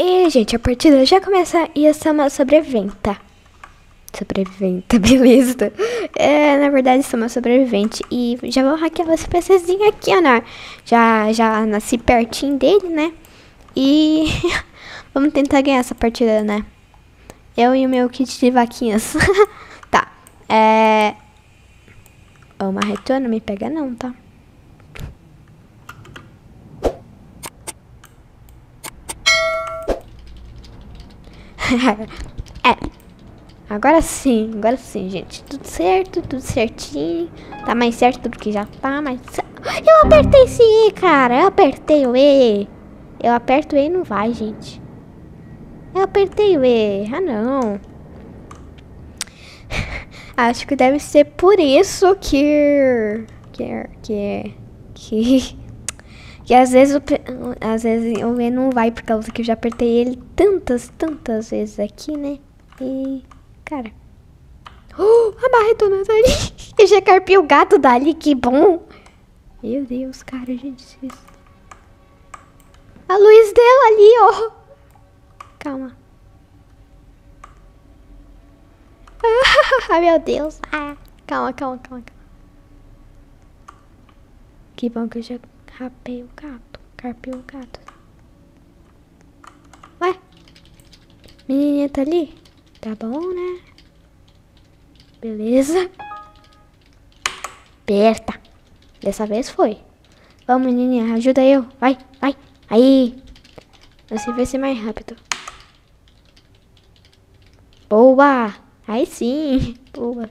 E, gente, a partida já começa e é uma sobreviventa. Sobreviventa, beleza. É, na verdade, sou uma sobrevivente. E já vou hackear esse PCzinho aqui, ó, né? Já, já nasci pertinho dele, né? E vamos tentar ganhar essa partida, né? Eu e o meu kit de vaquinhas. tá. É... O marretão não me pega não, tá? É. Agora sim, agora sim, gente. Tudo certo, tudo certinho. Tá mais certo do que já tá, mas... Eu apertei esse cara. Eu apertei o E. Eu aperto o E e não vai, gente. Eu apertei o E. Ah, não. Acho que deve ser por isso que... Que... Que... Que... Que às vezes, o, às vezes o E não vai por causa que eu já apertei ele tantas, tantas vezes aqui, né? E, cara... Oh, a barretona tá ali. Eu já carpei o gato dali, que bom. Meu Deus, cara, gente. Isso. A luz dela ali, ó. Calma. Ah, meu Deus. Ah, calma, calma, calma, calma. Que bom que eu já rapei o gato. Carpei o gato. Ué? Menininha tá ali? Tá bom, né? Beleza. Aperta. Dessa vez foi. Vamos, menininha. Ajuda eu. Vai, vai. Aí. Assim vai ser mais rápido. Boa. Aí sim. Boa.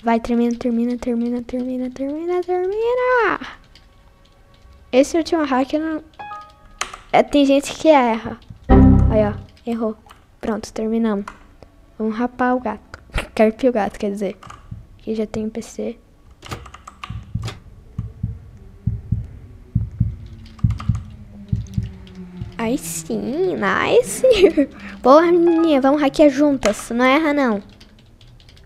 Vai, termina, termina, termina, termina, termina, termina. Esse último hack não... É, tem gente que erra. Aí, ó. Errou. Pronto, terminamos. Vamos rapar o gato. Carpir o gato, quer dizer. Aqui já tem um PC. Aí sim, nice. Boa, menininha, vamos hackear juntas. Não erra, não.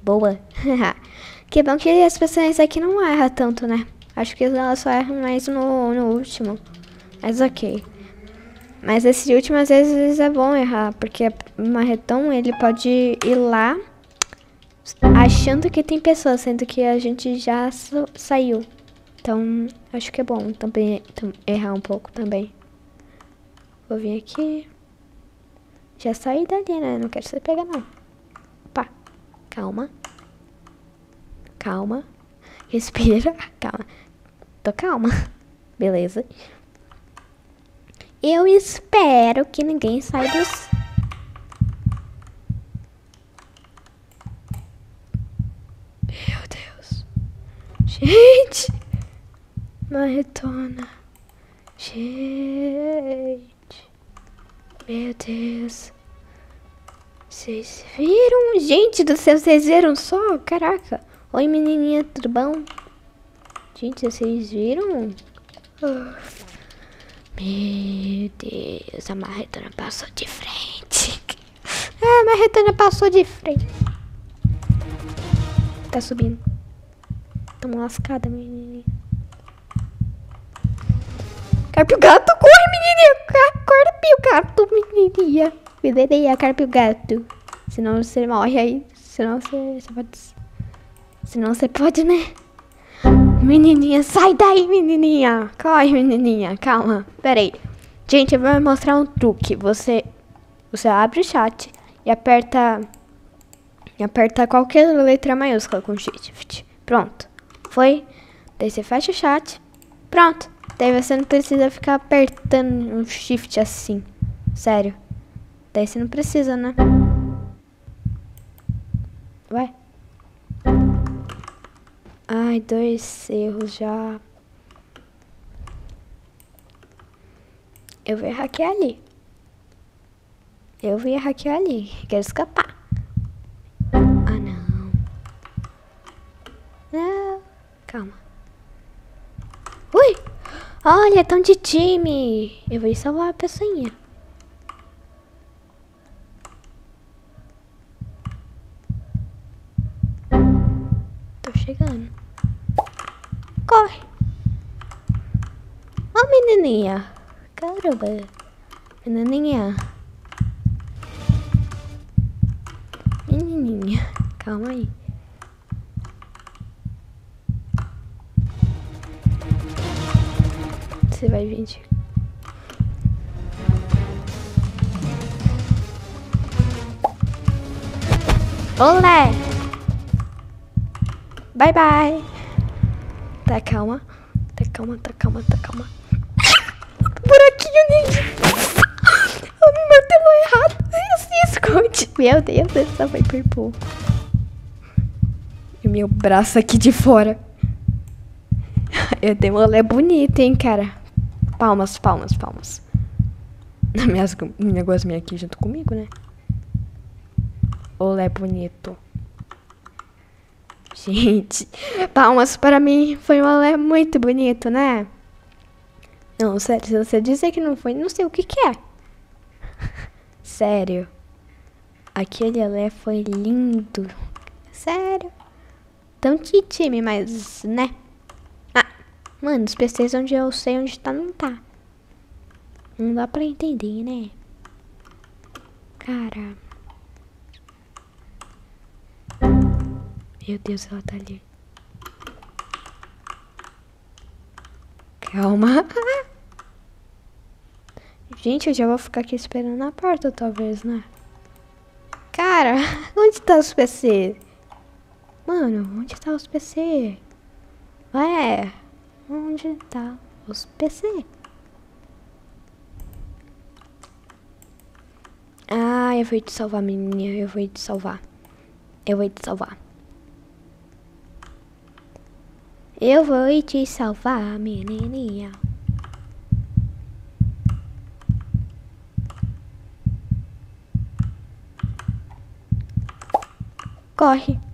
Boa. que bom que as pessoas aqui não erram tanto, né? Acho que elas só erram mais no, no último. Mas ok. Mas esse último, às vezes, é bom errar. Porque o marretão, ele pode ir lá achando que tem pessoas, sendo que a gente já saiu. Então, acho que é bom também errar um pouco também. Vou vir aqui. Já saí dali, né? Não quero ser pegar, não. Opa. Calma. Calma. Respira. Calma. Tô calma. Beleza. Eu espero que ninguém saia dos... Meu Deus. Gente. Marretona. Gente. Meu Deus. Vocês viram? Gente do céu, vocês viram só? Caraca. Oi, menininha, tudo bom? Gente, vocês viram? Meu Deus, a marretona passou de frente. Ah, a marretona passou de frente. Tá subindo. Tamo lascada, menininha. Carpe o gato, corre, menininha. Carpe o gato, menininha. Menininha, carpe o gato. Senão você morre aí. Senão você. Senão você pode, né? Menininha, sai daí, menininha. Corre, menininha. Calma. Pera aí. Gente, eu vou mostrar um truque. Você, você abre o chat e aperta... E aperta qualquer letra maiúscula com shift. Pronto. Foi. Daí você fecha o chat. Pronto. Daí você não precisa ficar apertando um shift assim. Sério. Daí você não precisa, né? Ué? Ai, dois erros já. Eu vou hackear ali. Eu vou hackear ali. Quero escapar. Ah, não. Não. Calma. Ui! Olha, tão de time. Eu vou salvar a pessoinha. bananinha. Caramba. Bananinha. Menininha. Calma aí. Você vai, gente. Olé! Bye, bye! Tá calma, tá calma, tá calma, tá calma. Buraquinho, gente. Eu me errado. Se esconde. Meu Deus, essa foi por pouco. E meu braço aqui de fora. Eu dei uma olé bonita, hein, cara. Palmas, palmas, palmas. Minhas, minha gosminha aqui junto comigo, né? Olé bonito. Gente, palmas para mim. Foi um olé muito bonito, né? Não, sério, se você dizer que não foi, não sei o que que é. sério. Aquele olé foi lindo. Sério. Tão time, mas, né? Ah, mano, os PCs onde eu sei onde tá, não tá. Não dá pra entender, né? Cara... Meu Deus, ela tá ali. Calma. Gente, eu já vou ficar aqui esperando na porta, talvez, né? Cara, onde tá os PC? Mano, onde tá os PC? Ué, onde tá os PC? Ah, eu vou te salvar, menininha. Eu vou te salvar. Eu vou te salvar. Eu vou te salvar, menininha. Corre.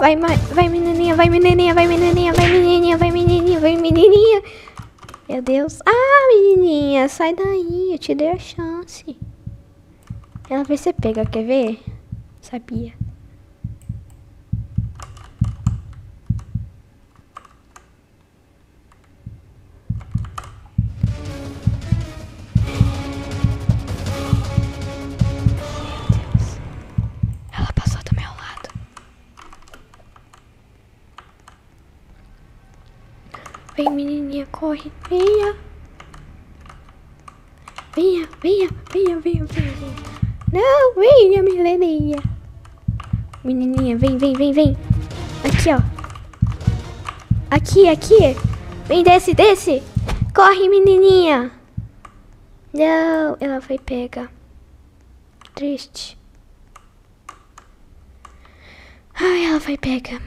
Vai, vai menininha, vai menininha, vai menininha, vai menininha, vai menininha, vai menininha. Meu Deus. Ah, menininha, sai daí, eu te dei a chance. Ela vai ser pega, quer ver? Sabia. Vem, menininha, corre. Venha. Venha, venha, venha, venha, venha. Não, venha, menininha. Menininha, vem, vem, vem, vem. Aqui, ó. Aqui, aqui. Vem, desce, desce. Corre, menininha. Não, ela foi pega. Triste. Ai, ela foi pega.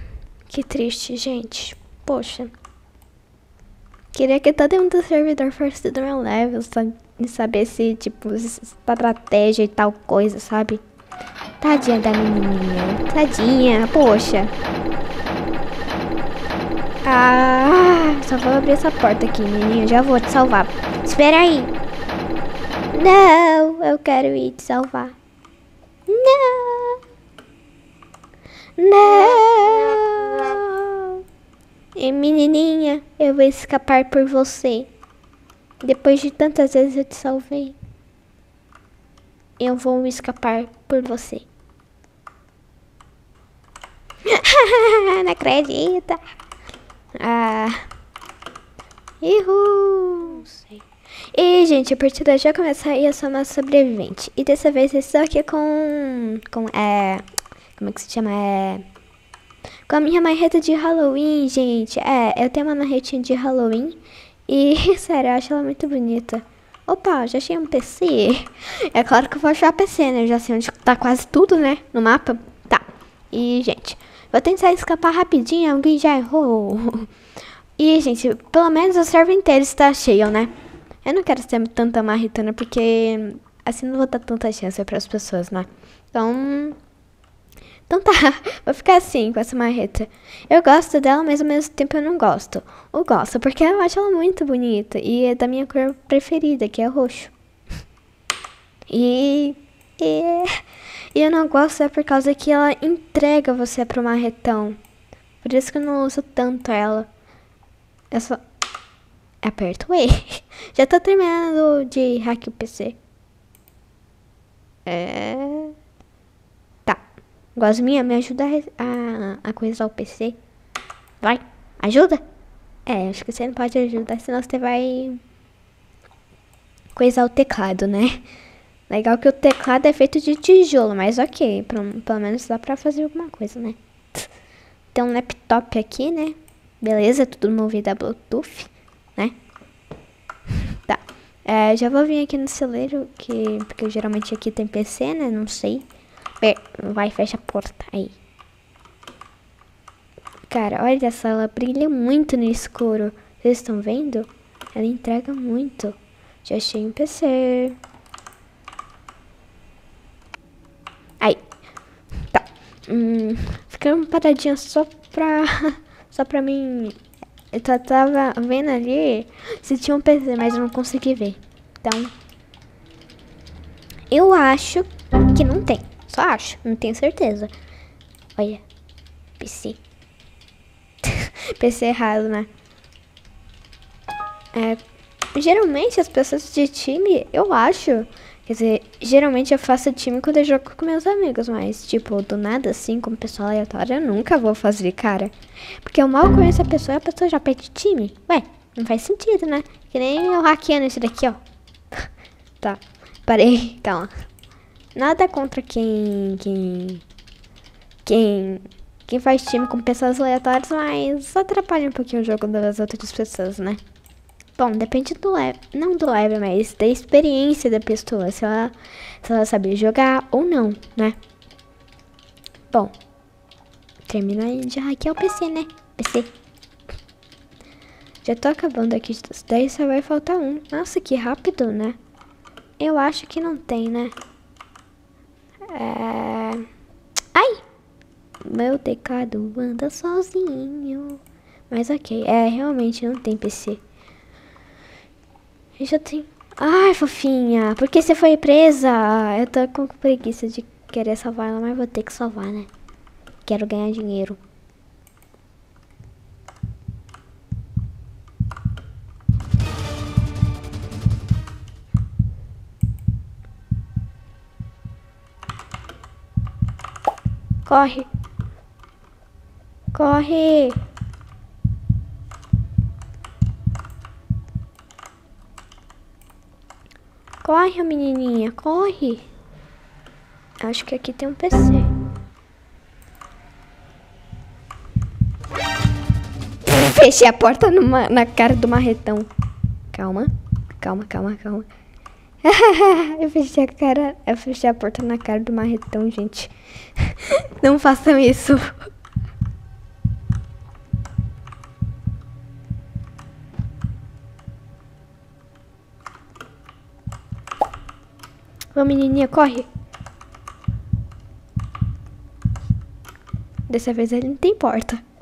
Que triste, gente. Poxa. Queria que todo mundo do servidor fosse do meu level, e saber se, tipo, estratégia e tal coisa, sabe? Tadinha da menininha. Tadinha, poxa. Ah, só vou abrir essa porta aqui, menina. Já vou te salvar. Espera aí. Não, eu quero ir te salvar. Não. Não. E menininha, eu vou escapar por você. Depois de tantas vezes eu te salvei. Eu vou escapar por você. Não acredita. Ah. Uhul! E, gente, a partida já começa e eu sou uma sobrevivente. E dessa vez eu estou aqui com... Com, é... Como é que se chama? É... Com a minha marreta de Halloween, gente. É, eu tenho uma marretinha de Halloween. E, sério, eu acho ela muito bonita. Opa, já achei um PC. É claro que eu vou achar PC, né? Eu já sei onde tá quase tudo, né? No mapa. Tá. E, gente, vou tentar escapar rapidinho. Alguém já errou. E, gente, pelo menos o server inteiro está cheio, né? Eu não quero ser tanta marretona, porque assim não vou dar tanta chance para as pessoas, né? Então, então tá, vou ficar assim com essa marreta. Eu gosto dela, mas ao mesmo tempo eu não gosto. Eu gosto, porque eu acho ela muito bonita. E é da minha cor preferida, que é roxo. E, e, e eu não gosto é por causa que ela entrega você pro marretão. Por isso que eu não uso tanto ela. Eu só aperto E. Já tô terminando de hack o PC. É... Gosminha, me ajuda a, a coisar o PC. Vai, ajuda? É, acho que você não pode ajudar, senão você vai coisar o teclado, né? Legal que o teclado é feito de tijolo, mas ok, pelo, pelo menos dá pra fazer alguma coisa, né? Tem um laptop aqui, né? Beleza, tudo movido a Bluetooth, né? Tá. É, já vou vir aqui no celeiro, que, porque geralmente aqui tem PC, né? Não sei. Vai, fecha a porta. Aí. Cara, olha essa, ela brilha muito no escuro. Vocês estão vendo? Ela entrega muito. Já achei um PC. Aí. Tá. Hum, ficando paradinha só pra... Só pra mim... Eu tava vendo ali se tinha um PC, mas eu não consegui ver. Então... Eu acho que não tem. Só acho, não tenho certeza. Olha. PC. PC errado, né? É, geralmente as pessoas de time, eu acho Quer dizer, geralmente eu faço time quando eu jogo com meus amigos, mas, tipo, do nada assim, com pessoa aleatória, eu nunca vou fazer, cara. Porque eu mal conheço a pessoa e a pessoa já pede time. Ué, não faz sentido, né? Que nem eu hackeando esse daqui, ó. tá, parei, calma. Nada contra quem. quem. quem. quem faz time com pessoas aleatórias, mas atrapalha um pouquinho o jogo das outras pessoas, né? Bom, depende do level, não do level, mas da experiência da pessoa, se ela, se ela sabe jogar ou não, né? Bom, termina de hackear o PC, né? PC. Já tô acabando aqui dos 10, só vai faltar um. Nossa, que rápido, né? Eu acho que não tem, né? É... Ai! Meu teclado anda sozinho. Mas ok, é, realmente não tem PC. Eu já tenho... Ai, fofinha, por que você foi presa? Eu tô com preguiça de querer salvar ela, mas vou ter que salvar, né? Quero ganhar dinheiro. Corre. Corre. Corre, menininha, corre. Acho que aqui tem um PC. Fechei a porta numa, na cara do marretão. Calma, calma, calma, calma. eu fechei a cara, eu fechei a porta na cara do marretão, gente. Não façam isso. Vamos, menininha, corre. Dessa vez ele não tem porta.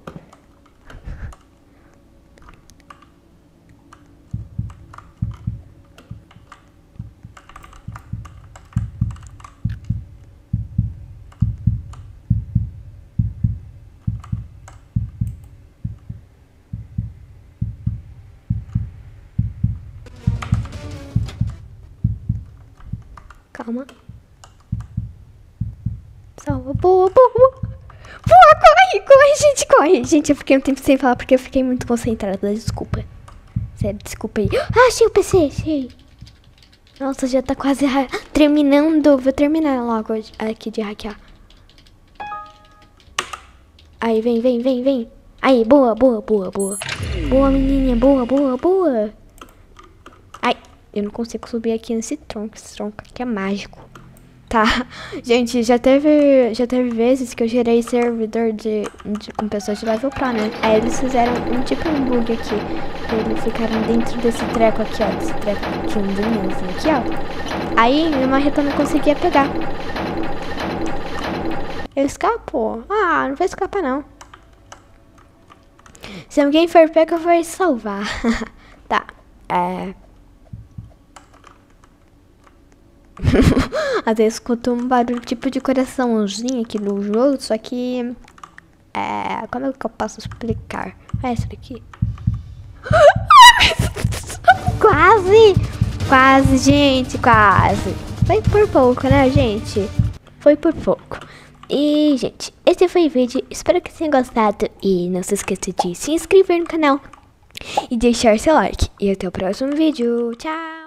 Calma. Salva. Boa, boa, boa. Corre, corre, gente, corre. Gente, eu fiquei um tempo sem falar porque eu fiquei muito concentrada. Desculpa. Sério, desculpa aí. Ah, achei o PC, achei. Nossa, já tá quase terminando. Vou terminar logo aqui de hackear. Aí, vem, vem, vem, vem. Aí, boa, boa, boa, boa. Boa, menininha, boa, boa, boa. Eu não consigo subir aqui nesse tronco. Esse tronco aqui é mágico. Tá, gente, já teve, já teve vezes que eu gerei servidor de, de com pessoas de level pro, né? Aí eles fizeram um tipo um bug aqui. Eles ficaram dentro desse treco aqui, ó. Desse treco aqui, um assim, aqui, ó. Aí minha marreta não conseguia pegar. Ele escapou. Ah, não vai escapar não. Se alguém for pego, eu vou salvar. tá, é... Vezes escuto um barulho tipo de coraçãozinho aqui no jogo, só que. É. Como é que eu posso explicar? É isso daqui. quase! Quase, gente, quase. Foi por pouco, né, gente? Foi por pouco. E, gente, esse foi o vídeo. Espero que tenham gostado. E não se esqueça de se inscrever no canal e deixar seu like. E até o próximo vídeo. Tchau!